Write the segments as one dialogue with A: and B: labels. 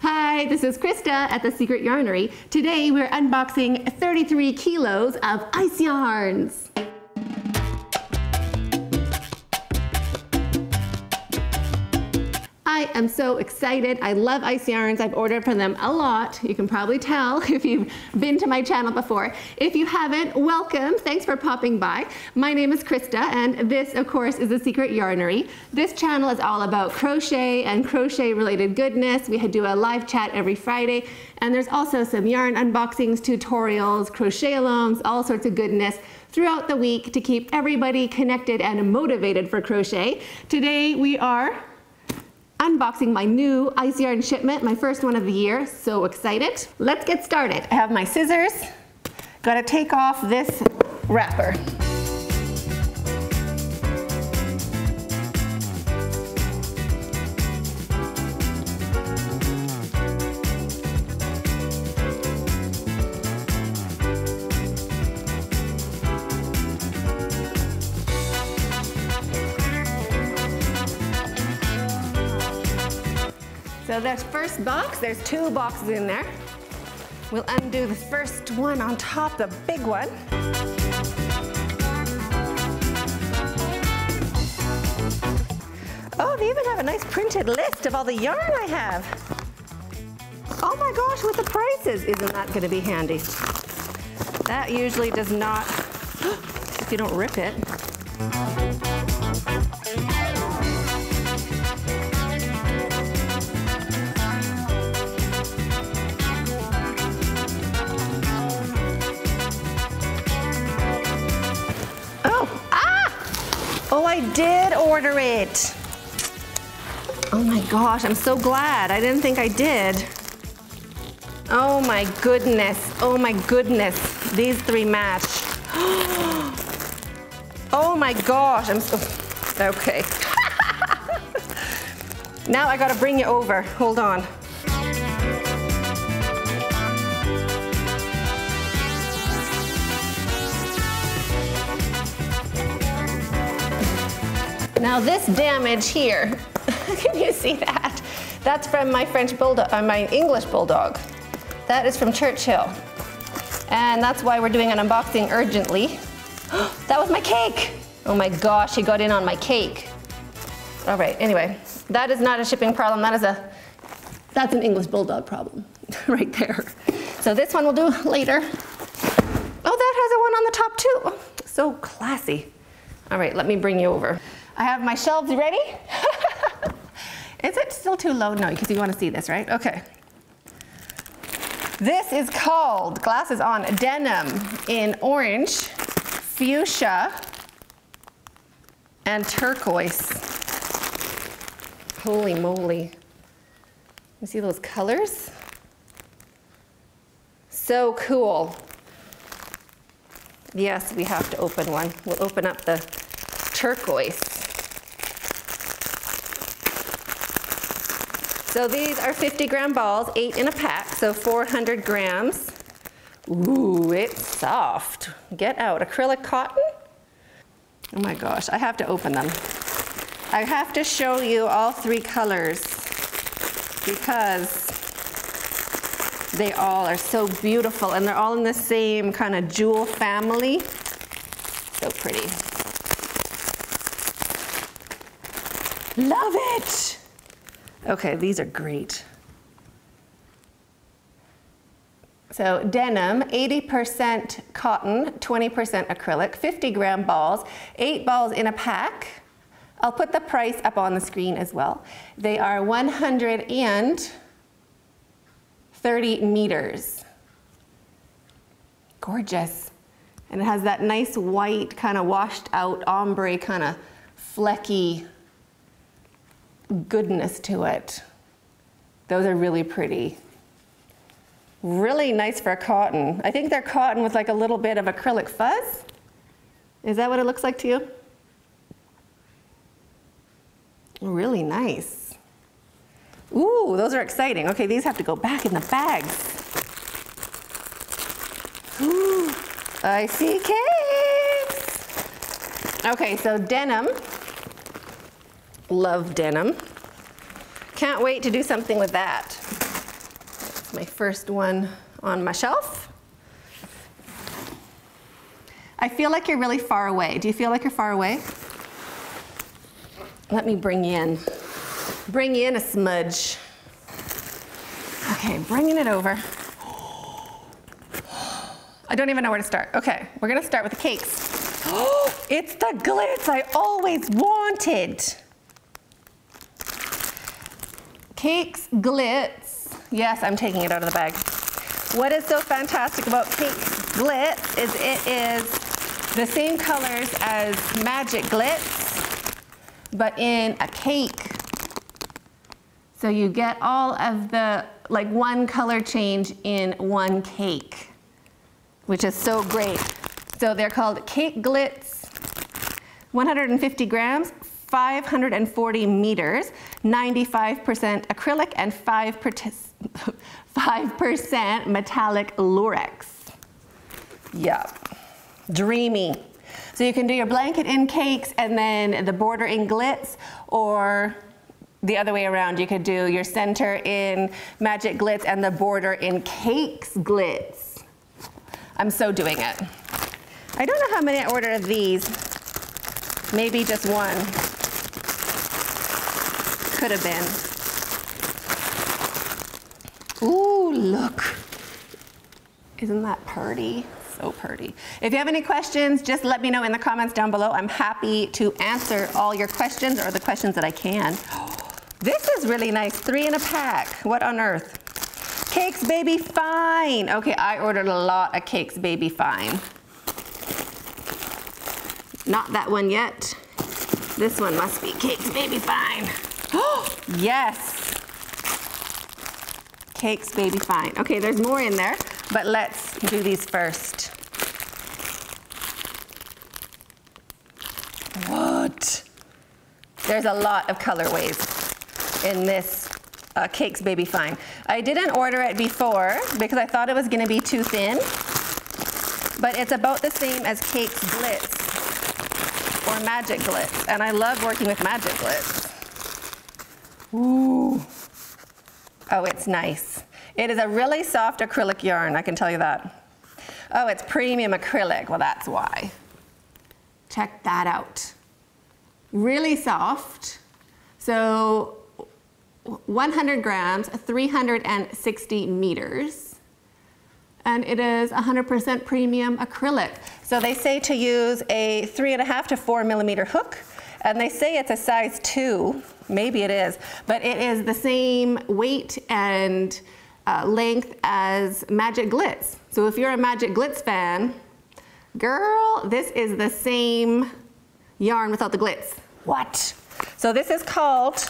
A: Hi, this is Christa at The Secret Yarnery. Today we're unboxing 33 kilos of ice yarns. I am so excited. I love ice yarns. I've ordered from them a lot. You can probably tell if you've been to my channel before. If you haven't, welcome. Thanks for popping by. My name is Christa and this of course is The Secret Yarnery. This channel is all about crochet and crochet related goodness. We do a live chat every Friday and there's also some yarn unboxings, tutorials, crochet alongs, all sorts of goodness throughout the week to keep everybody connected and motivated for crochet. Today we are unboxing my new ice yarn shipment, my first one of the year. So excited. Let's get started. I have my scissors. Gotta take off this wrapper. So there's first box, there's two boxes in there. We'll undo the first one on top, the big one. Oh, they even have a nice printed list of all the yarn I have. Oh my gosh, with the prices, isn't that gonna be handy? That usually does not, if you don't rip it. Oh, I did order it. Oh my gosh, I'm so glad. I didn't think I did. Oh my goodness. Oh my goodness. These three match. Oh my gosh, I'm so, okay. now I gotta bring you over. Hold on. Now this damage here, can you see that? That's from my French Bulldog, uh, my English Bulldog. That is from Churchill. And that's why we're doing an unboxing urgently. that was my cake. Oh my gosh, he got in on my cake. All right, anyway, that is not a shipping problem. That is a, that's an English Bulldog problem right there. So this one we'll do later. Oh, that has a one on the top too. So classy. All right, let me bring you over. I have my shelves ready. is it still too low? No, because you want to see this, right? Okay. This is called Glasses on Denim in orange, fuchsia, and turquoise. Holy moly. You see those colors? So cool. Yes, we have to open one. We'll open up the turquoise. So these are 50 gram balls, eight in a pack, so 400 grams. Ooh, it's soft. Get out, acrylic cotton? Oh my gosh, I have to open them. I have to show you all three colors because they all are so beautiful and they're all in the same kind of jewel family. So pretty. Love it! Okay, these are great. So denim, 80% cotton, 20% acrylic, 50 gram balls, eight balls in a pack. I'll put the price up on the screen as well. They are 130 meters. Gorgeous. And it has that nice white kind of washed out ombre kind of flecky goodness to it. Those are really pretty. Really nice for cotton. I think they're cotton with like a little bit of acrylic fuzz. Is that what it looks like to you? Really nice. Ooh, those are exciting. Okay, these have to go back in the bags. Ooh, I see cakes. Okay, so denim Love denim. Can't wait to do something with that. My first one on my shelf. I feel like you're really far away. Do you feel like you're far away? Let me bring you in. Bring in a smudge. Okay, bringing it over. I don't even know where to start. Okay, we're gonna start with the cakes. it's the glitz I always wanted. Cakes Glitz. Yes, I'm taking it out of the bag. What is so fantastic about Cakes Glitz is it is the same colors as Magic Glitz, but in a cake. So you get all of the, like one color change in one cake, which is so great. So they're called Cake Glitz, 150 grams, 540 meters, 95% acrylic, and 5%, 5% metallic lurex. Yep, dreamy. So you can do your blanket in cakes and then the border in glitz, or the other way around, you could do your center in magic glitz and the border in cakes glitz. I'm so doing it. I don't know how many I ordered of these. Maybe just one. Could have been. Ooh, look. Isn't that pretty? So pretty. If you have any questions, just let me know in the comments down below. I'm happy to answer all your questions or the questions that I can. This is really nice, three in a pack. What on earth? Cakes Baby Fine. Okay, I ordered a lot of Cakes Baby Fine. Not that one yet. This one must be Cakes Baby Fine. Yes. Cakes Baby Fine. Okay, there's more in there, but let's do these first. What? There's a lot of colorways in this uh, Cakes Baby Fine. I didn't order it before because I thought it was gonna be too thin, but it's about the same as Cakes Glitz or Magic Glitz, and I love working with Magic Glitz. Ooh. Oh, it's nice. It is a really soft acrylic yarn, I can tell you that. Oh, it's premium acrylic. Well, that's why. Check that out. Really soft. So 100 grams, 360 meters. And it is 100% premium acrylic. So they say to use a three and a half to four millimeter hook. And they say it's a size two, maybe it is, but it is the same weight and uh, length as Magic Glitz. So if you're a Magic Glitz fan, girl, this is the same yarn without the glitz. What? So this is called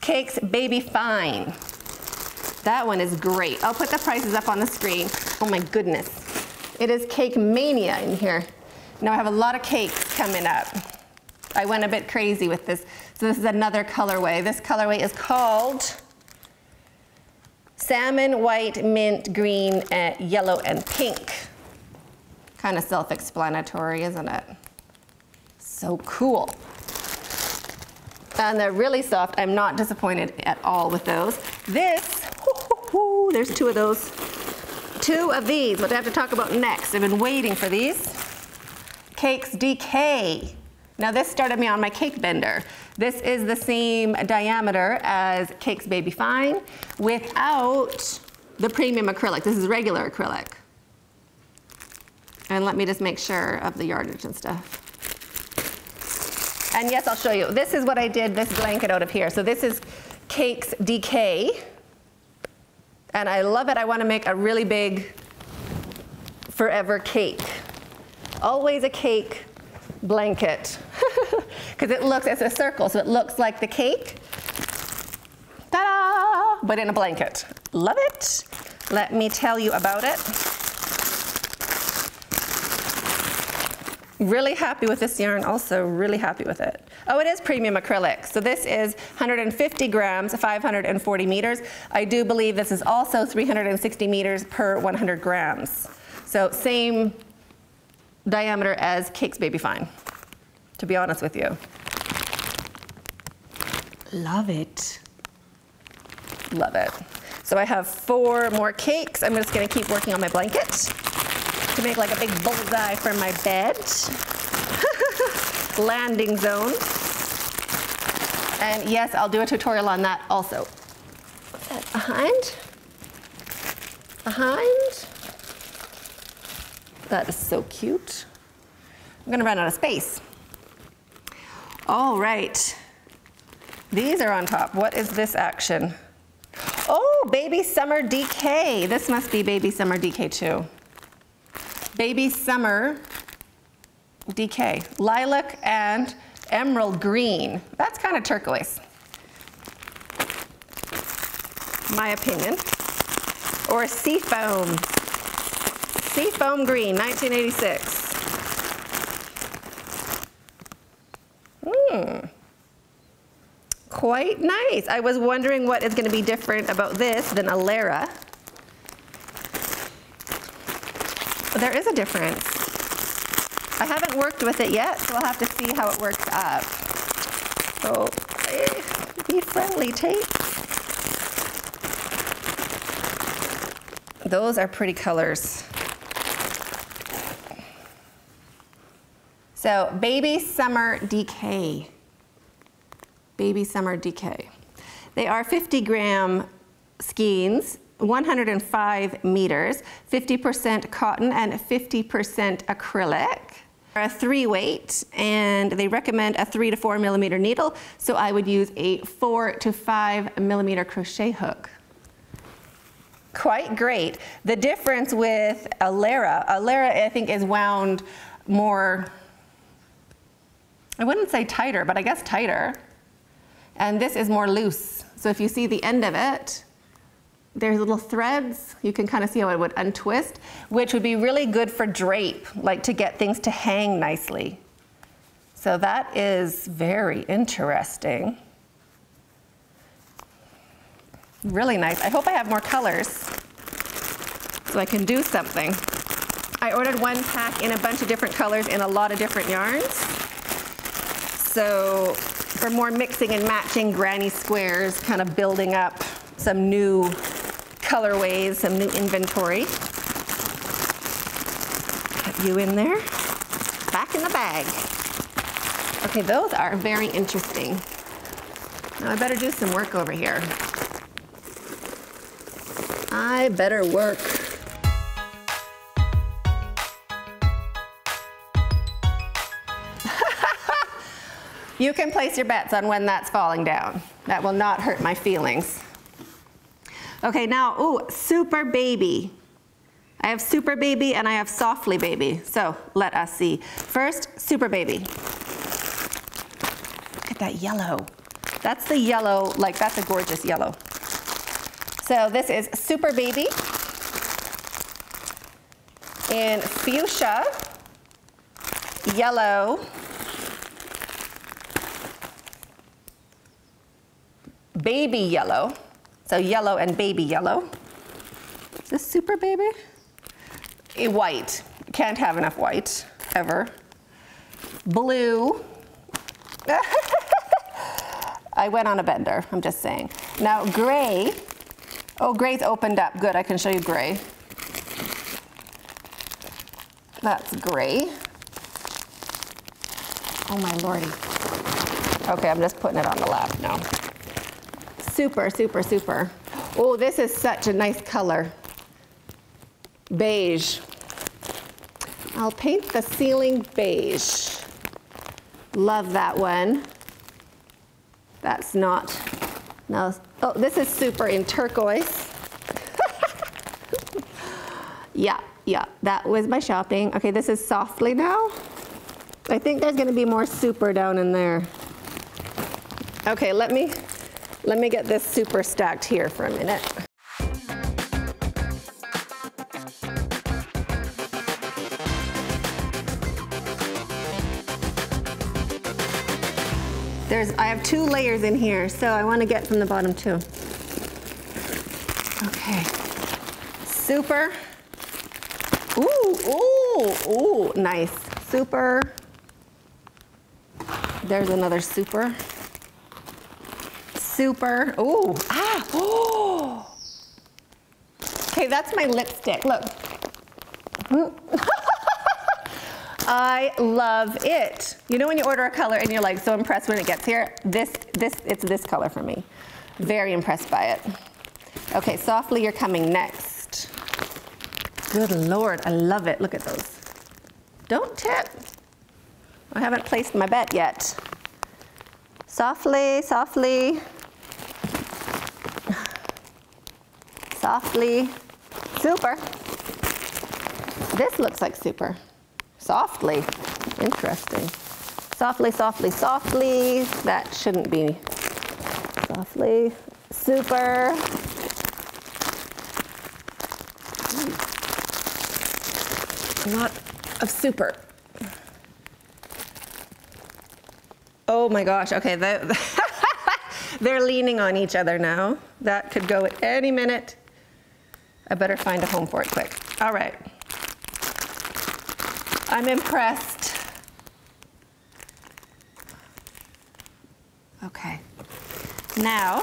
A: Cakes Baby Fine. That one is great. I'll put the prices up on the screen. Oh my goodness. It is Cake Mania in here. Now I have a lot of cakes coming up. I went a bit crazy with this. So this is another colorway. This colorway is called Salmon, White, Mint, Green, uh, Yellow, and Pink. Kind of self-explanatory, isn't it? So cool. And they're really soft. I'm not disappointed at all with those. This, there's two of those. Two of these, what do I have to talk about next. I've been waiting for these. Cakes DK. Now this started me on my cake bender. This is the same diameter as Cakes Baby Fine without the premium acrylic. This is regular acrylic. And let me just make sure of the yardage and stuff. And yes, I'll show you. This is what I did this blanket out of here. So this is Cakes DK. And I love it. I want to make a really big forever cake. Always a cake blanket. Because it looks, it's a circle, so it looks like the cake. Ta-da! But in a blanket. Love it. Let me tell you about it. Really happy with this yarn, also really happy with it. Oh, it is premium acrylic. So this is 150 grams, 540 meters. I do believe this is also 360 meters per 100 grams. So same diameter as Cakes Baby Fine, to be honest with you. Love it. Love it. So I have four more cakes. I'm just gonna keep working on my blanket to make like a big bullseye for my bed. Landing zone. And yes, I'll do a tutorial on that also. Behind. Behind. That is so cute. I'm gonna run out of space. All right. These are on top. What is this action? Oh, Baby Summer DK. This must be Baby Summer DK too. Baby Summer DK. Lilac and emerald green. That's kind of turquoise. My opinion. Or seafoam. Seafoam green, 1986. Hmm. Quite nice. I was wondering what is going to be different about this than Alera. There is a difference. I haven't worked with it yet, so I'll have to see how it works up. So, be friendly, tape. Those are pretty colors. So, Baby Summer DK. Baby Summer DK. They are 50 gram skeins, 105 meters, 50% cotton and 50% acrylic. They're a three weight, and they recommend a three to four millimeter needle, so I would use a four to five millimeter crochet hook. Quite great. The difference with Alera, Alera I think is wound more, I wouldn't say tighter, but I guess tighter. And this is more loose. So if you see the end of it, there's little threads. You can kind of see how it would untwist, which would be really good for drape, like to get things to hang nicely. So that is very interesting. Really nice. I hope I have more colors so I can do something. I ordered one pack in a bunch of different colors in a lot of different yarns. So for more mixing and matching granny squares, kind of building up some new colorways, some new inventory. Put you in there, back in the bag. Okay, those are very interesting. Now I better do some work over here. I better work. You can place your bets on when that's falling down. That will not hurt my feelings. Okay, now, ooh, super baby. I have super baby and I have softly baby. So let us see. First, super baby. Look at that yellow. That's the yellow, like that's a gorgeous yellow. So this is super baby in fuchsia, yellow, baby yellow, so yellow and baby yellow. Is this super baby? A white. Can't have enough white, ever. Blue. I went on a bender, I'm just saying. Now gray. Oh, gray's opened up. Good, I can show you gray. That's gray. Oh my lordy. Okay, I'm just putting it on the lap now. Super, super, super. Oh, this is such a nice color. Beige. I'll paint the ceiling beige. Love that one. That's not, no, oh, this is super in turquoise. yeah, yeah, that was my shopping. Okay, this is softly now. I think there's gonna be more super down in there. Okay, let me let me get this super stacked here for a minute. There's, I have two layers in here, so I want to get from the bottom too. Okay. Super. Ooh, ooh, ooh, nice. Super. There's another super super. Ooh, ah, oh. Okay, that's my lipstick. Look. I love it. You know when you order a color and you're like so impressed when it gets here? This, this, it's this color for me. Very impressed by it. Okay, softly you're coming next. Good Lord, I love it. Look at those. Don't tip. I haven't placed my bet yet. Softly, softly. Softly. Super. This looks like super. Softly. Interesting. Softly, softly, softly. That shouldn't be. Softly. Super. A lot of super. Oh my gosh, okay, they're leaning on each other now. That could go at any minute. I better find a home for it quick. All right. I'm impressed. Okay. Now,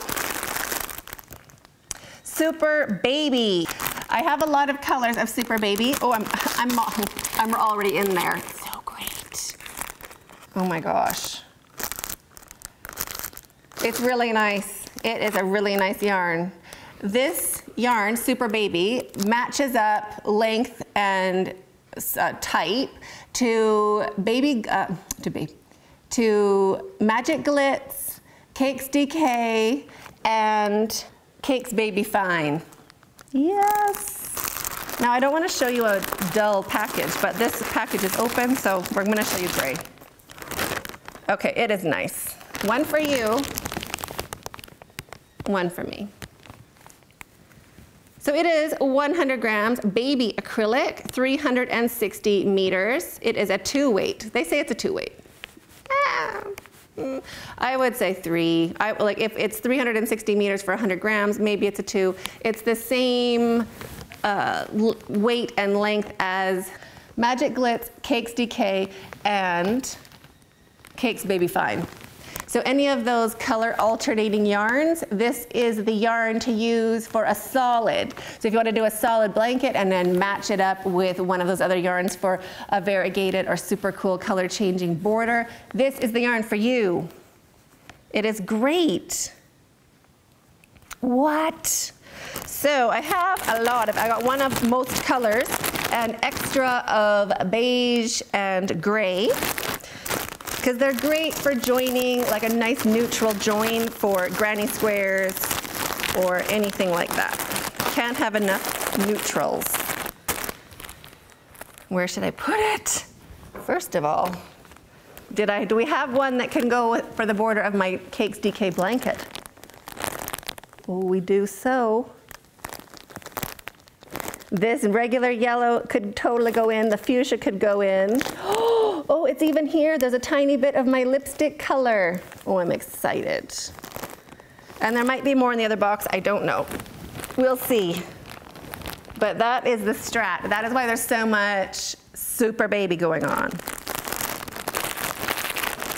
A: Super Baby. I have a lot of colors of Super Baby. Oh, I'm, I'm, I'm already in there. So great. Oh my gosh. It's really nice. It is a really nice yarn. This yarn, Super Baby, matches up length and uh, type to baby, uh, to be, to Magic Glitz, Cakes DK, and Cakes Baby Fine. Yes. Now I don't want to show you a dull package, but this package is open, so we're going to show you gray. Okay, it is nice. One for you, one for me. So it is 100 grams baby acrylic, 360 meters. It is a two weight. They say it's a two weight. Ah, mm, I would say three. I, like if it's 360 meters for 100 grams, maybe it's a two. It's the same uh, weight and length as Magic Glitz, Cakes DK, and Cakes Baby Fine. So any of those color alternating yarns, this is the yarn to use for a solid. So if you want to do a solid blanket and then match it up with one of those other yarns for a variegated or super cool color changing border, this is the yarn for you. It is great. What? So I have a lot of, I got one of most colors, an extra of beige and gray because they're great for joining like a nice neutral join for granny squares or anything like that. Can't have enough neutrals. Where should I put it? First of all, did I, do we have one that can go for the border of my Cakes DK blanket? Oh, we do so. This regular yellow could totally go in. The fuchsia could go in. Oh, it's even here. There's a tiny bit of my lipstick color. Oh, I'm excited. And there might be more in the other box. I don't know. We'll see. But that is the strat. That is why there's so much super baby going on.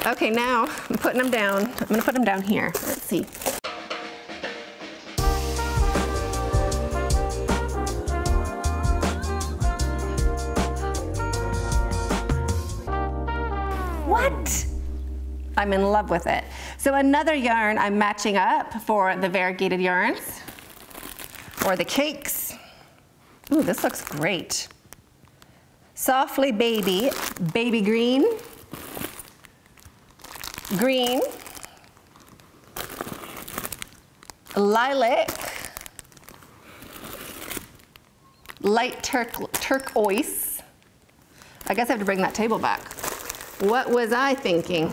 A: Okay, now I'm putting them down. I'm gonna put them down here. Let's see. I'm in love with it. So another yarn I'm matching up for the variegated yarns or the cakes. Ooh, this looks great. Softly Baby, baby green, green, lilac, light turquoise. I guess I have to bring that table back. What was I thinking?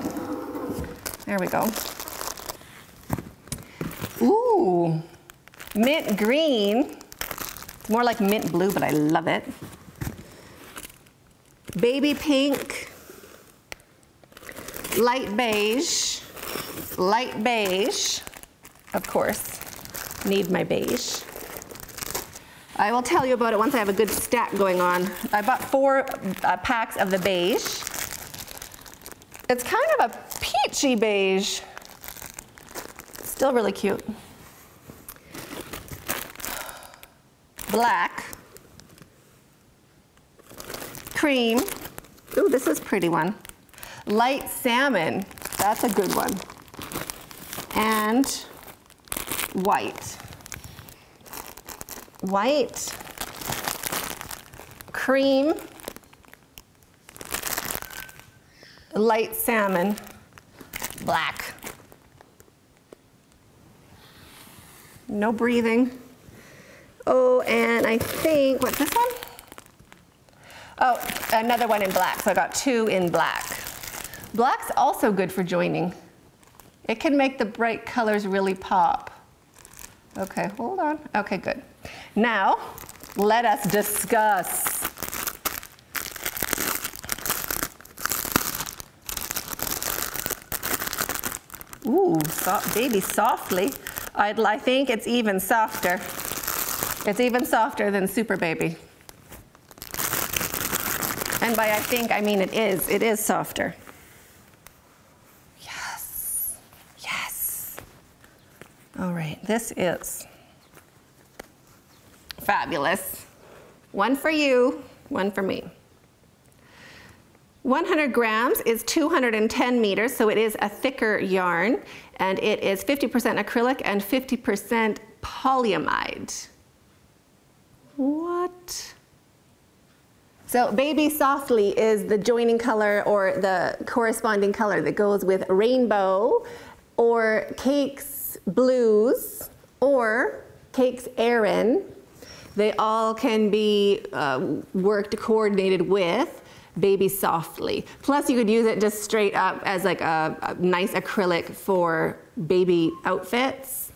A: There we go. Ooh, mint green. More like mint blue, but I love it. Baby pink, light beige, light beige, of course, need my beige. I will tell you about it once I have a good stack going on. I bought four uh, packs of the beige. It's kind of a peachy beige. Still really cute. black, cream, ooh, this is pretty one, light salmon, that's a good one, and white. White, cream, light salmon, black. No breathing. Oh, and I think, what's this one? Oh, another one in black, so I got two in black. Black's also good for joining. It can make the bright colors really pop. Okay, hold on. Okay, good. Now, let us discuss. Ooh, baby softly. I'd, I think it's even softer. It's even softer than Super Baby. And by I think, I mean it is. It is softer. Yes. Yes. All right, this is fabulous. One for you, one for me. 100 grams is 210 meters, so it is a thicker yarn, and it is 50% acrylic and 50% polyamide. What? So Baby Softly is the joining color or the corresponding color that goes with Rainbow or Cakes Blues or Cakes Erin. They all can be uh, worked, coordinated with Baby Softly. Plus you could use it just straight up as like a, a nice acrylic for baby outfits,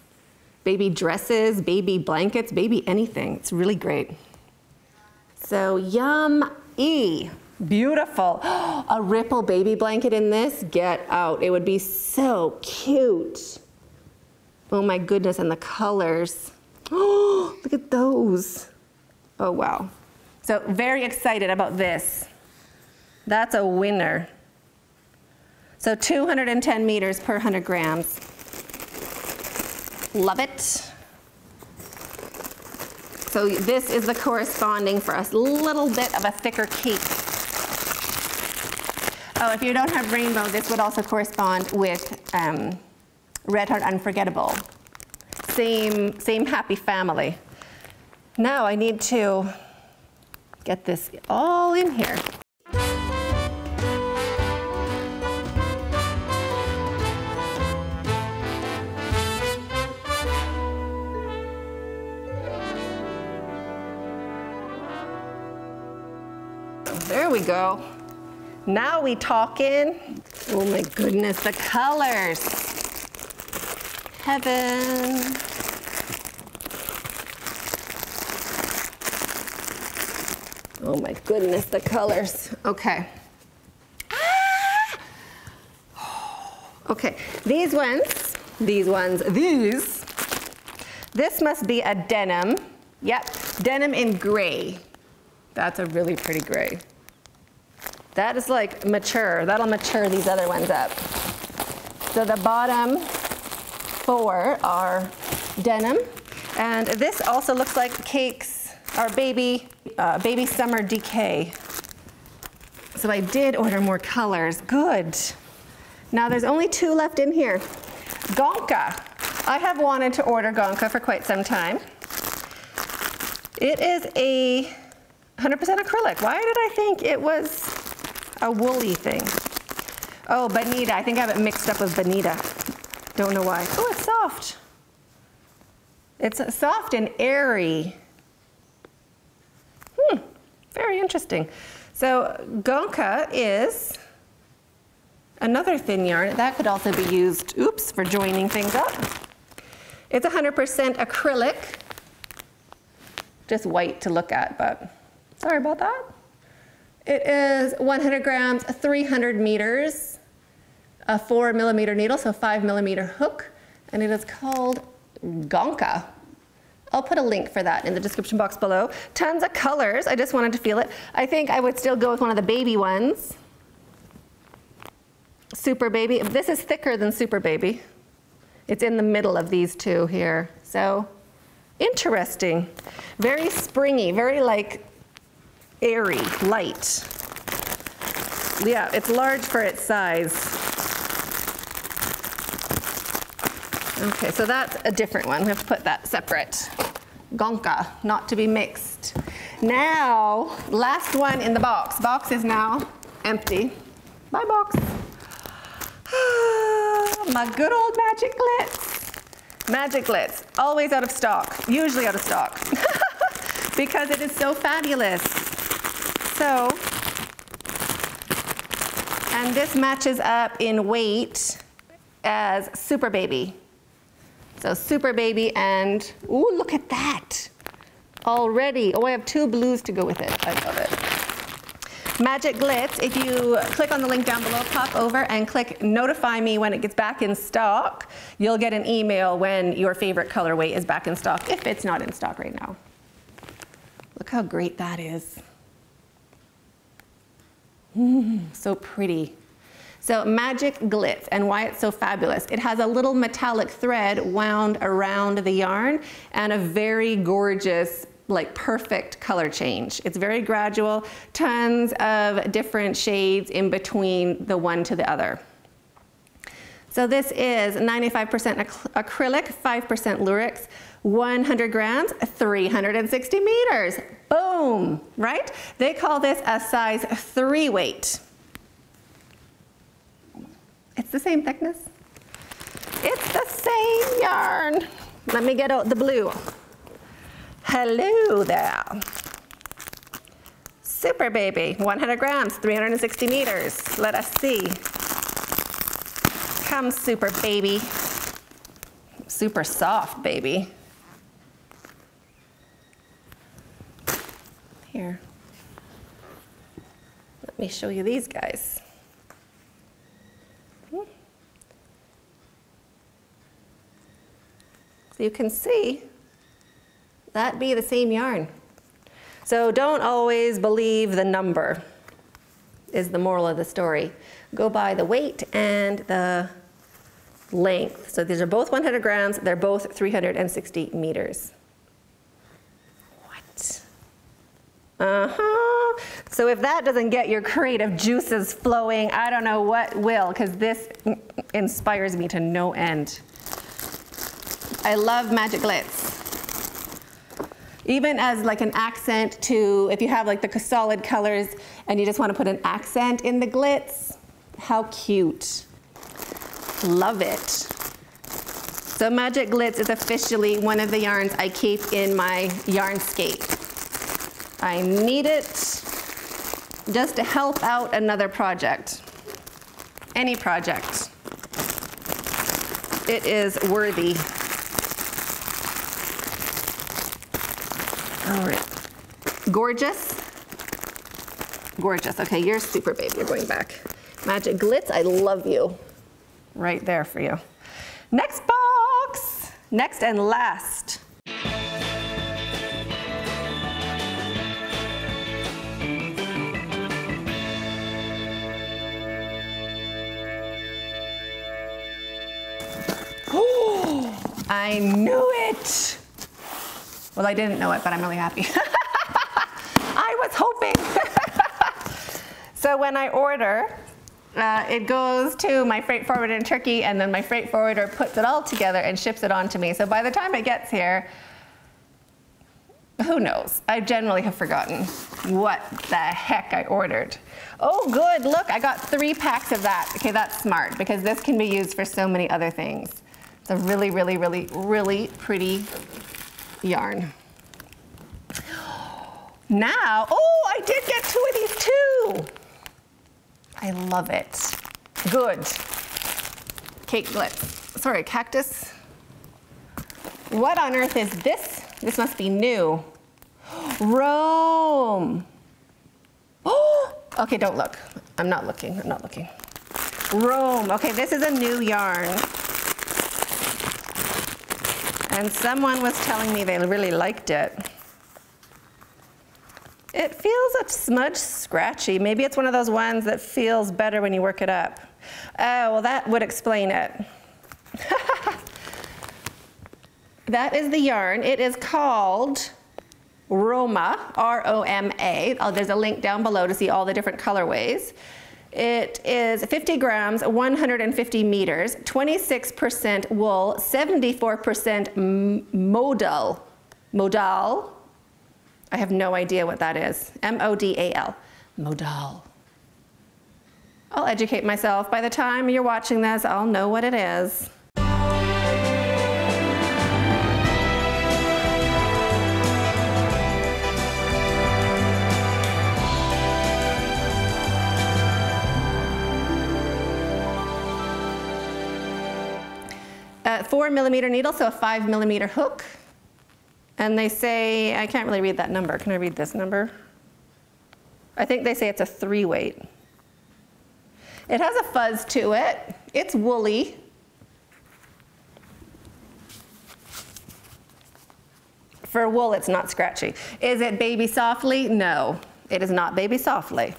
A: baby dresses, baby blankets, baby anything. It's really great. So yum e. Beautiful. A ripple baby blanket in this, get out. It would be so cute. Oh my goodness, and the colors. Oh, look at those. Oh wow. So very excited about this. That's a winner. So 210 meters per 100 grams. Love it. So this is the corresponding for a little bit of a thicker cake. Oh, if you don't have rainbow, this would also correspond with um, Red Heart Unforgettable. Same, same happy family. Now I need to get this all in here. There we go. Now we talking. Oh my goodness, the colors. Heaven. Oh my goodness, the colors. Okay. Ah! Okay, these ones, these ones, these. This must be a denim. Yep, denim in gray. That's a really pretty gray. That is like mature. That'll mature these other ones up. So the bottom four are denim. And this also looks like cakes, our baby, uh, baby summer DK. So I did order more colors. Good. Now there's only two left in here. Gonka. I have wanted to order Gonka for quite some time. It is a 100% acrylic. Why did I think it was a woolly thing. Oh, Bonita. I think I have it mixed up with Bonita. Don't know why. Oh, it's soft. It's soft and airy. Hmm, very interesting. So Gonka is another thin yarn. That could also be used, oops, for joining things up. It's 100% acrylic. Just white to look at, but sorry about that. It is 100 grams, 300 meters, a four millimeter needle, so five millimeter hook, and it is called Gonka. I'll put a link for that in the description box below. Tons of colors, I just wanted to feel it. I think I would still go with one of the baby ones. Super Baby, this is thicker than Super Baby. It's in the middle of these two here. So Interesting. Very springy, very like airy, light. Yeah, it's large for its size. Okay, so that's a different one. We have to put that separate. Gonka, not to be mixed. Now, last one in the box. Box is now empty. Bye, box. My good old Magic Glitz. Magic Glitz, always out of stock, usually out of stock, because it is so fabulous. So, and this matches up in weight as Super Baby. So Super Baby and, ooh, look at that. Already, oh, I have two blues to go with it. I love it. Magic Glitz, if you click on the link down below, pop over and click notify me when it gets back in stock. You'll get an email when your favorite colorway is back in stock, if it's not in stock right now. Look how great that is. Mm, so pretty. So Magic Glitz and why it's so fabulous. It has a little metallic thread wound around the yarn and a very gorgeous like perfect color change. It's very gradual, tons of different shades in between the one to the other. So this is 95% acrylic, 5% Lurex, 100 grams, 360 meters. Boom, right? They call this a size three weight. It's the same thickness. It's the same yarn. Let me get out the blue. Hello there. Super baby, 100 grams, 360 meters. Let us see. Come, super baby. Super soft, baby. Here. Let me show you these guys. So you can see that be the same yarn. So don't always believe the number is the moral of the story. Go by the weight and the length. So these are both 100 grams. They're both 360 meters. What? Uh-huh. So if that doesn't get your creative juices flowing, I don't know what will, because this inspires me to no end. I love Magic Glitz even as like an accent to, if you have like the solid colors and you just want to put an accent in the glitz, how cute. Love it. So Magic Glitz is officially one of the yarns I keep in my Yarnscape. I need it just to help out another project, any project. It is worthy. All right. Gorgeous. Gorgeous. Okay, you're super baby. You're going back. Magic Glitz, I love you. Right there for you. Next box. Next and last. I knew it. Well, I didn't know it, but I'm really happy. I was hoping. so when I order, uh, it goes to my freight forwarder in Turkey, and then my freight forwarder puts it all together and ships it on to me. So by the time it gets here, who knows? I generally have forgotten what the heck I ordered. Oh, good, look, I got three packs of that. Okay, that's smart because this can be used for so many other things. A really, really, really, really pretty yarn. Now, oh, I did get two of these too. I love it. Good. Cake glitz. Sorry, cactus. What on earth is this? This must be new. Rome. Oh, okay, don't look. I'm not looking, I'm not looking. Rome, okay, this is a new yarn. And someone was telling me they really liked it. It feels a smudge scratchy. Maybe it's one of those ones that feels better when you work it up. Oh, well, that would explain it. that is the yarn. It is called Roma, R-O-M-A. Oh, there's a link down below to see all the different colorways. It is 50 grams, 150 meters, 26% wool, 74% modal. Modal. I have no idea what that is. M-O-D-A-L. Modal. I'll educate myself. By the time you're watching this, I'll know what it is. Four millimeter needle, so a five millimeter hook. And they say, I can't really read that number. Can I read this number? I think they say it's a three weight. It has a fuzz to it. It's woolly. For wool, it's not scratchy. Is it baby softly? No, it is not baby softly.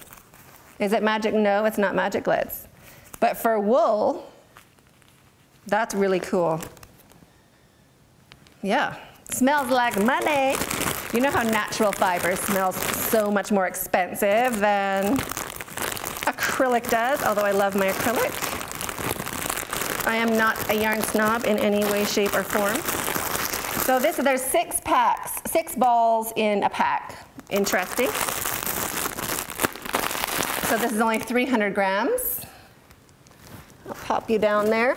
A: Is it magic? No, it's not magic glitz. But for wool, that's really cool. Yeah, smells like money. You know how natural fiber smells so much more expensive than acrylic does, although I love my acrylic. I am not a yarn snob in any way, shape, or form. So this, there's six packs, six balls in a pack. Interesting. So this is only 300 grams. I'll pop you down there.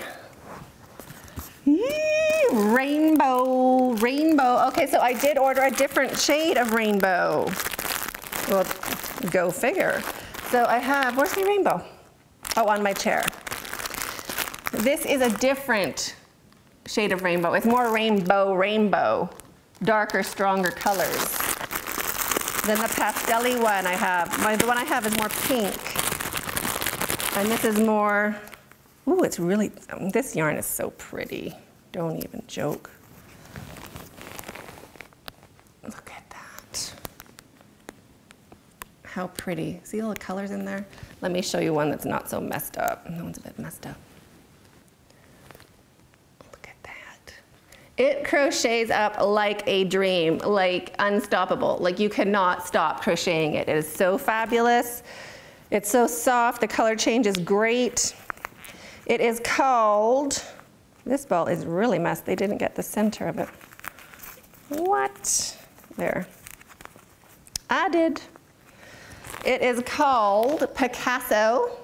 A: Yee, rainbow, rainbow. Okay, so I did order a different shade of rainbow. Well, go figure. So I have, where's my rainbow? Oh, on my chair. This is a different shade of rainbow. It's more rainbow, rainbow, darker, stronger colors than the pastel one I have. My, the one I have is more pink. And this is more Ooh, it's really, um, this yarn is so pretty. Don't even joke. Look at that. How pretty. See all the colors in there? Let me show you one that's not so messed up. That one's a bit messed up. Look at that. It crochets up like a dream, like unstoppable. Like you cannot stop crocheting it. It is so fabulous. It's so soft. The color change is great. It is called, this ball is really messed. They didn't get the center of it. What? There. I did. It is called Picasso.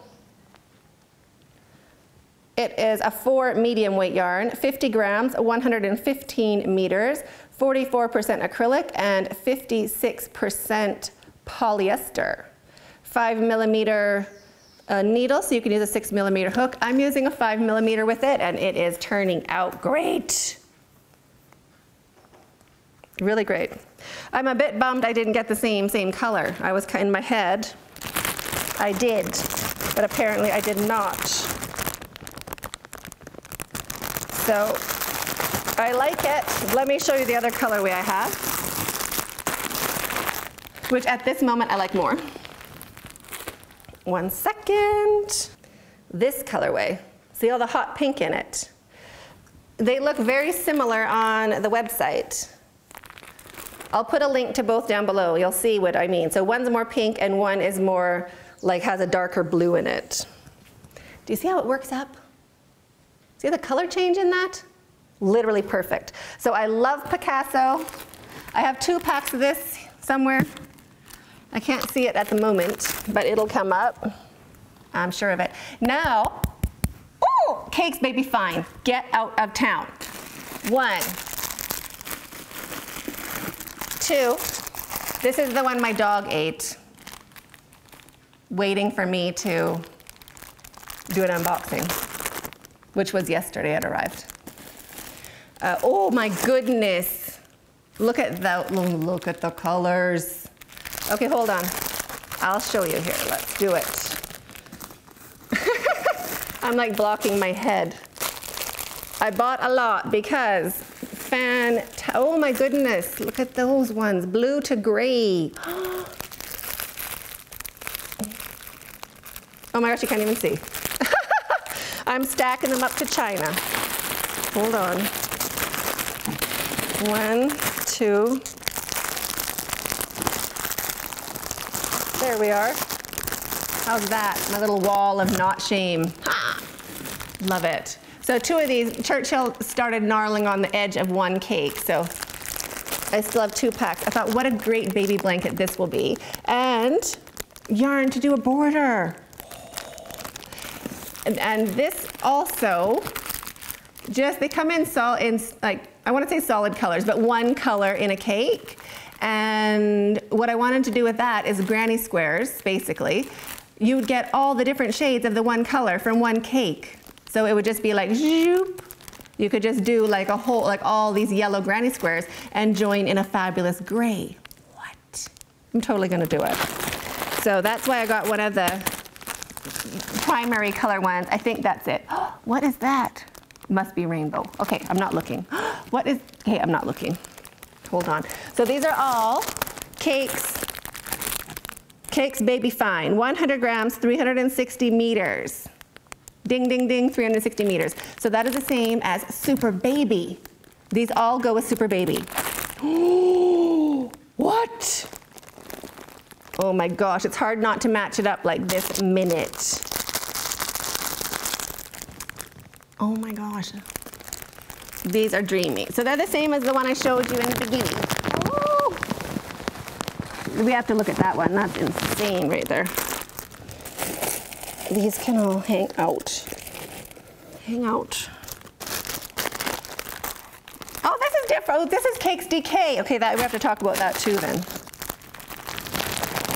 A: It is a four medium weight yarn, 50 grams, 115 meters, 44% acrylic, and 56% polyester. Five millimeter a needle, so you can use a six millimeter hook. I'm using a five millimeter with it, and it is turning out great. Really great. I'm a bit bummed I didn't get the same, same color. I was in my head, I did, but apparently I did not. So I like it. Let me show you the other colorway I have, which at this moment I like more. One second. This colorway. See all the hot pink in it? They look very similar on the website. I'll put a link to both down below. You'll see what I mean. So one's more pink and one is more like has a darker blue in it. Do you see how it works up? See the color change in that? Literally perfect. So I love Picasso. I have two packs of this somewhere. I can't see it at the moment, but it'll come up. I'm sure of it. Now, oh, Cakes Baby Fine. Get out of town. One, two. This is the one my dog ate, waiting for me to do an unboxing, which was yesterday it arrived. Uh, oh my goodness. Look at that, look at the colors. Okay, hold on. I'll show you here. Let's do it. I'm like blocking my head. I bought a lot because fan, oh my goodness, look at those ones, blue to gray. Oh my gosh, you can't even see. I'm stacking them up to China. Hold on. One, two. There we are. How's that? My little wall of not shame. Ha! Love it. So two of these, Churchill started gnarling on the edge of one cake. So I still have two packs. I thought, what a great baby blanket this will be. And yarn to do a border. And, and this also, just, they come in, sol in like, I want to say solid colors, but one color in a cake. And what I wanted to do with that is granny squares, basically. You would get all the different shades of the one color from one cake. So it would just be like, zoop. You could just do like a whole, like all these yellow granny squares and join in a fabulous gray. What? I'm totally gonna do it. So that's why I got one of the primary color ones. I think that's it. what is that? Must be rainbow. Okay, I'm not looking. what is, okay, I'm not looking. Hold on. So these are all cakes, cakes baby fine, 100 grams, 360 meters. Ding, ding, ding, 360 meters. So that is the same as super baby. These all go with super baby. what? Oh my gosh, it's hard not to match it up like this minute. Oh my gosh. These are dreamy. So they're the same as the one I showed you in the beginning. Oh. We have to look at that one. That's insane right there. These can all hang out. Hang out. Oh, this is different. Oh, this is Cakes DK. Okay, that we have to talk about that too then.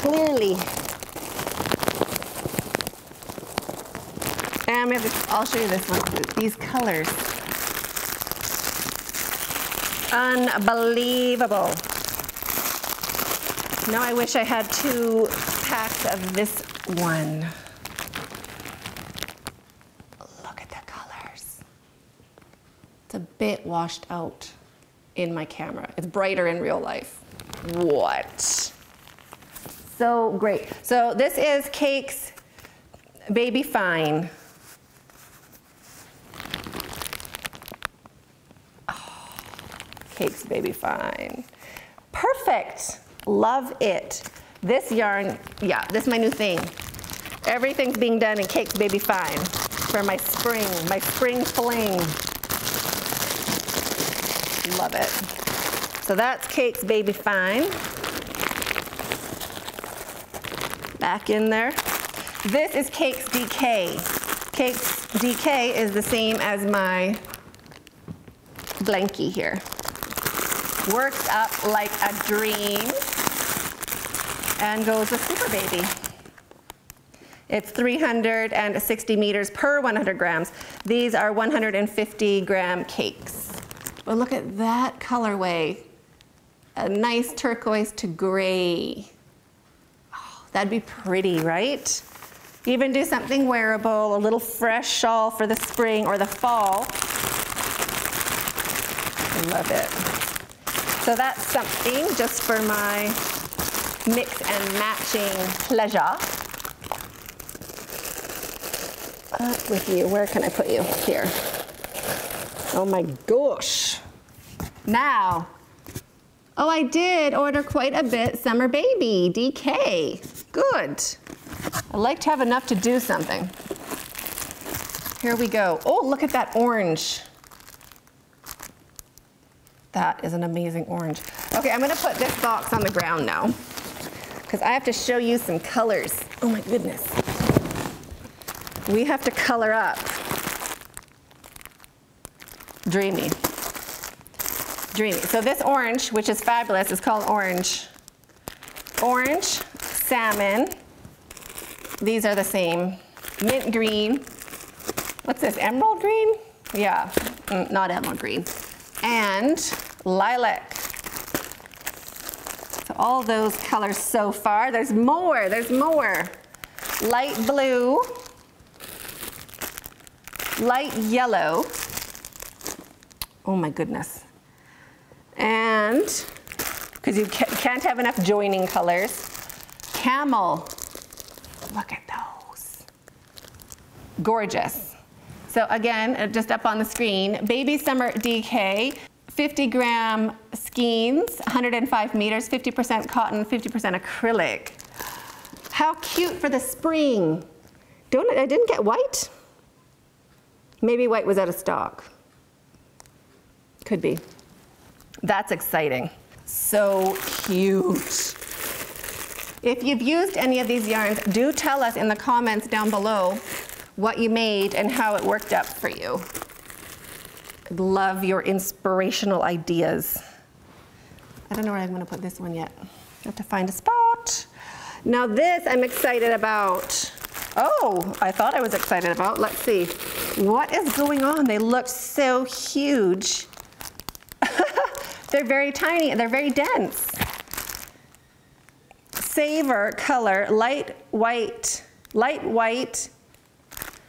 A: Clearly. And we have to, I'll show you this one too. These colors. Unbelievable. Now I wish I had two packs of this one. Look at the colors. It's a bit washed out in my camera. It's brighter in real life. What? So great. So this is Cakes Baby Fine. Cakes Baby Fine. Perfect. Love it. This yarn, yeah, this is my new thing. Everything's being done in Cakes Baby Fine for my spring, my spring fling. Love it. So that's Cakes Baby Fine. Back in there. This is Cakes DK. Cakes DK is the same as my blankie here. Works up like a dream and goes with Super Baby. It's 360 meters per 100 grams. These are 150 gram cakes. But look at that colorway. A nice turquoise to gray. Oh, that'd be pretty, right? Even do something wearable, a little fresh shawl for the spring or the fall. I love it. So that's something just for my mix and matching pleasure. Up with you. Where can I put you? Here. Oh my gosh. Now, oh, I did order quite a bit Summer Baby DK. Good. I like to have enough to do something. Here we go. Oh, look at that orange. That is an amazing orange. Okay, I'm gonna put this box on the ground now because I have to show you some colors. Oh my goodness. We have to color up. Dreamy. Dreamy. So this orange, which is fabulous, is called orange. Orange, salmon. These are the same. Mint green. What's this, emerald green? Yeah, mm, not emerald green. And lilac. So all those colors so far. There's more, there's more. Light blue, light yellow. Oh my goodness. And, because you can't have enough joining colors, camel. Look at those. Gorgeous. So again, uh, just up on the screen, Baby Summer DK, 50 gram skeins, 105 meters, 50% cotton, 50% acrylic. How cute for the spring. Don't, I didn't get white. Maybe white was out of stock. Could be. That's exciting. So cute. If you've used any of these yarns, do tell us in the comments down below what you made and how it worked out for you. Love your inspirational ideas. I don't know where I'm gonna put this one yet. I have to find a spot. Now this I'm excited about. Oh, I thought I was excited about. Let's see. What is going on? They look so huge. they're very tiny and they're very dense. Savor color, light white, light white,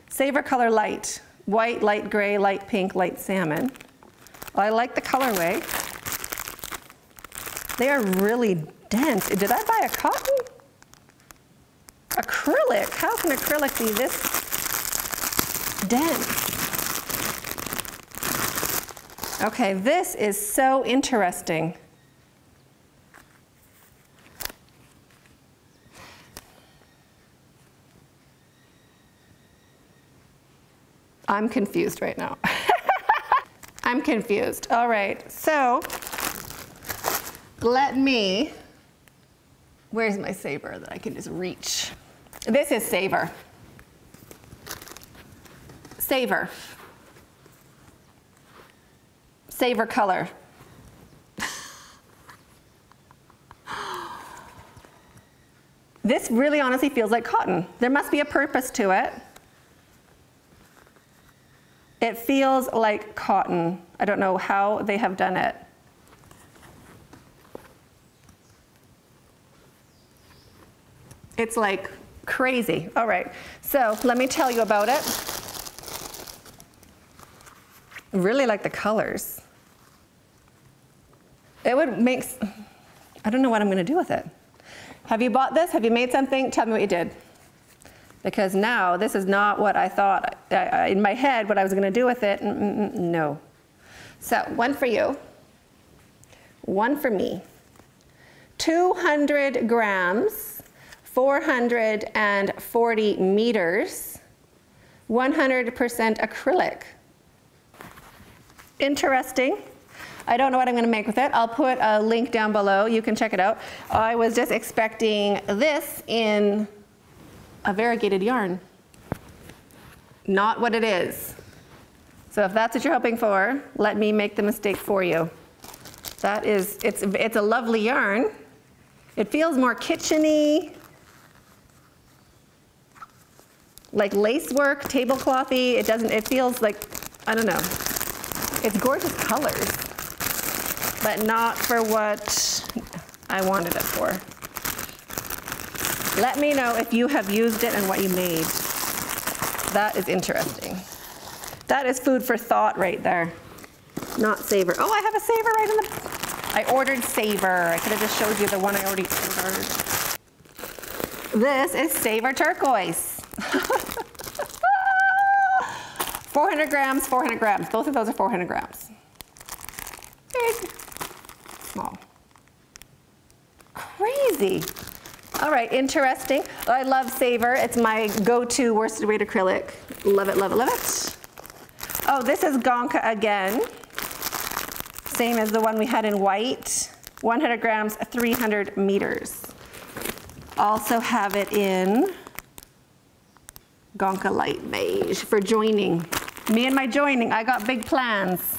A: savor color light, white, light gray, light pink, light salmon. I like the colorway. They are really dense. Did I buy a cotton? Acrylic, how can acrylic be this dense? Okay, this is so interesting. I'm confused right now. I'm confused. All right, so let me, where's my saber that I can just reach? This is saber. Saver. Saver color. this really honestly feels like cotton. There must be a purpose to it. It feels like cotton. I don't know how they have done it. It's like crazy. All right, so let me tell you about it. Really like the colors. It would make, I don't know what I'm gonna do with it. Have you bought this? Have you made something? Tell me what you did because now this is not what I thought in my head what I was going to do with it. Mm, mm, mm, no. So one for you, one for me. 200 grams, 440 meters, 100% acrylic. Interesting. I don't know what I'm going to make with it. I'll put a link down below. You can check it out. I was just expecting this in a variegated yarn. Not what it is. So if that's what you're hoping for, let me make the mistake for you. That is, it's, it's a lovely yarn. It feels more kitcheny, like lace work, tableclothy. It doesn't, it feels like, I don't know. It's gorgeous colors, but not for what I wanted it for. Let me know if you have used it and what you made. That is interesting. That is food for thought right there. Not savor. Oh, I have a savor right in the, I ordered savor. I could have just showed you the one I already ordered. This is savor turquoise. 400 grams, 400 grams. Both of those are 400 grams. Big, small. Crazy. All right, interesting. I love Savor. It's my go-to worsted weight acrylic. Love it, love it, love it. Oh, this is Gonka again. Same as the one we had in white. 100 grams, 300 meters. Also have it in Gonka Light Beige for joining. Me and my joining, I got big plans.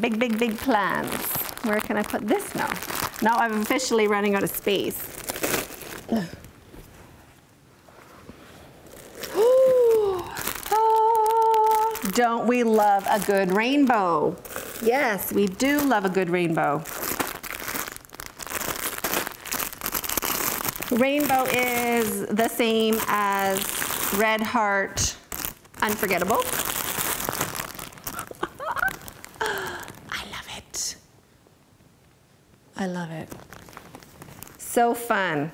A: Big, big, big plans. Where can I put this now? Now I'm officially running out of space. Don't we love a good rainbow? Yes, we do love a good rainbow. Rainbow is the same as Red Heart Unforgettable. I love it. I love it. So fun.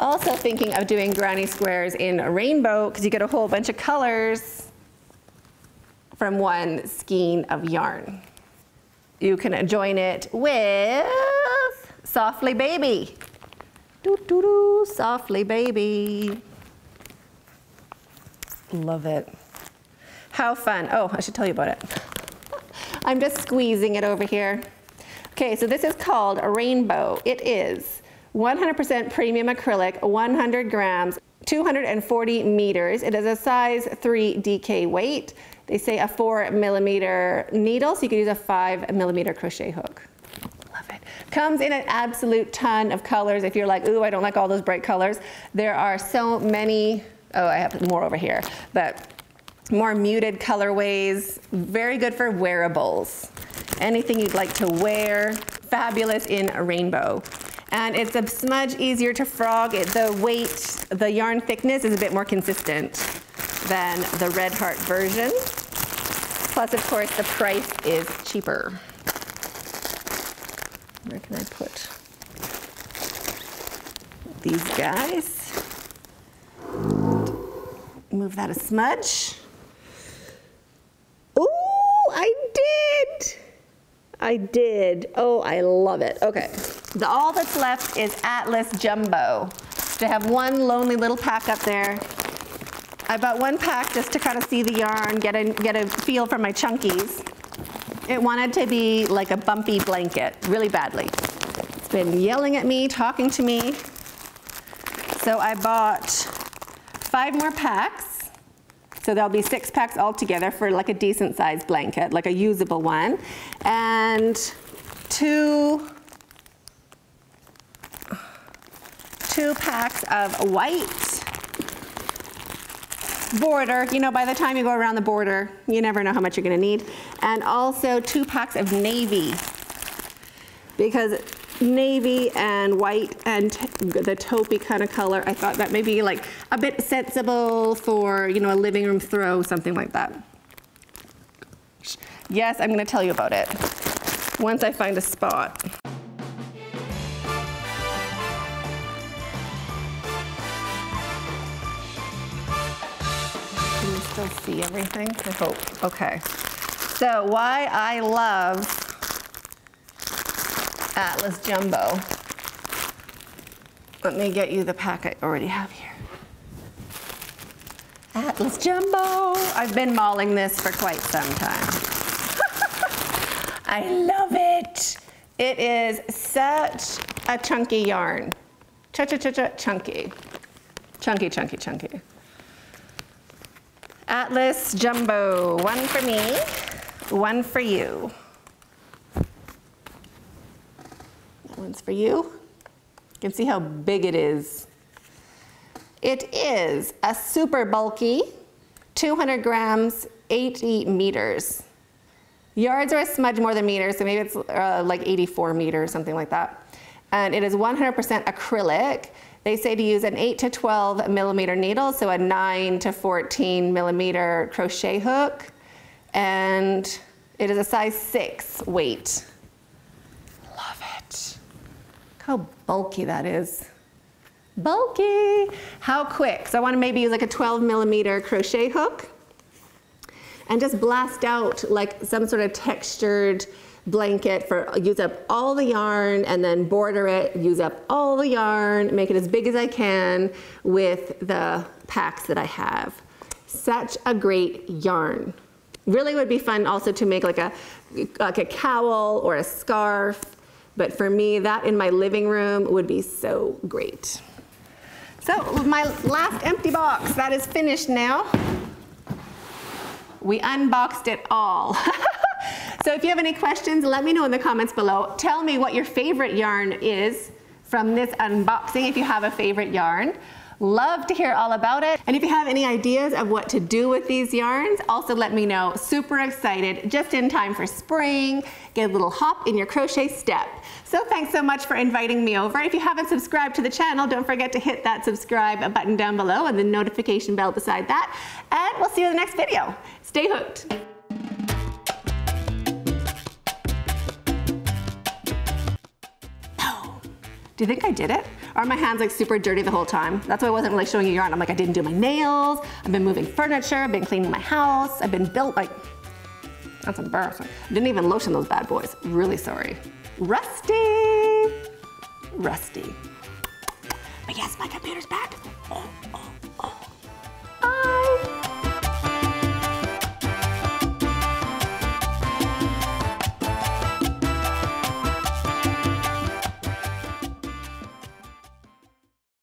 A: Also thinking of doing granny squares in a rainbow because you get a whole bunch of colors from one skein of yarn. you can join it with Softly Baby. Doo doo doo, softly baby. Love it. How fun. Oh, I should tell you about it. I'm just squeezing it over here. Okay, so this is called a rainbow. It is 100% premium acrylic, 100 grams, 240 meters. It is a size 3 DK weight. They say a 4 millimeter needle, so you could use a 5 millimeter crochet hook. Love it. Comes in an absolute ton of colors. If you're like, ooh, I don't like all those bright colors, there are so many. Oh, I have more over here, but more muted colorways. Very good for wearables. Anything you'd like to wear. Fabulous in a rainbow and it's a smudge easier to frog. It, the weight, the yarn thickness is a bit more consistent than the Red Heart version. Plus, of course, the price is cheaper. Where can I put these guys? Move that a smudge. Oh, I did. I did. Oh, I love it. Okay. The, all that's left is Atlas Jumbo. To have one lonely little pack up there. I bought one pack just to kind of see the yarn, get a, get a feel for my chunkies. It wanted to be like a bumpy blanket, really badly. It's been yelling at me, talking to me. So I bought five more packs. So there'll be six packs altogether for like a decent sized blanket, like a usable one. And two two packs of white border. You know, by the time you go around the border, you never know how much you're gonna need. And also two packs of navy because navy and white and the taupey kind of color, I thought that may be like a bit sensible for, you know, a living room throw, something like that. Yes, I'm gonna tell you about it once I find a spot. See everything? I hope. Okay. So why I love Atlas Jumbo. Let me get you the pack I already have here. Atlas Jumbo. I've been mauling this for quite some time. I love it. It is such a chunky yarn. Cha-cha-cha-cha chunky. Chunky, chunky, chunky. Atlas Jumbo, one for me, one for you. That one's for you. You can see how big it is. It is a super bulky, 200 grams, 80 meters. Yards are a smudge more than meters, so maybe it's uh, like 84 meters, something like that. And it is 100% acrylic. They say to use an 8 to 12 millimeter needle, so a 9 to 14 millimeter crochet hook, and it is a size 6 weight. Love it. Look how bulky that is. Bulky. How quick. So I want to maybe use like a 12 millimeter crochet hook and just blast out like some sort of textured blanket for use up all the yarn and then border it, use up all the yarn, make it as big as I can with the packs that I have. Such a great yarn. Really would be fun also to make like a, like a cowl or a scarf, but for me, that in my living room would be so great. So my last empty box, that is finished now. We unboxed it all. So if you have any questions, let me know in the comments below. Tell me what your favorite yarn is from this unboxing if you have a favorite yarn. Love to hear all about it. And if you have any ideas of what to do with these yarns, also let me know. Super excited, just in time for spring. Get a little hop in your crochet step. So thanks so much for inviting me over. If you haven't subscribed to the channel, don't forget to hit that subscribe button down below and the notification bell beside that. And we'll see you in the next video. Stay hooked. Do you think I did it? Are my hands like super dirty the whole time? That's why I wasn't like showing you yarn. I'm like, I didn't do my nails. I've been moving furniture. I've been cleaning my house. I've been built like, that's embarrassing. I didn't even lotion those bad boys. Really sorry. Rusty. Rusty. But yes, my computer's back. Oh, oh.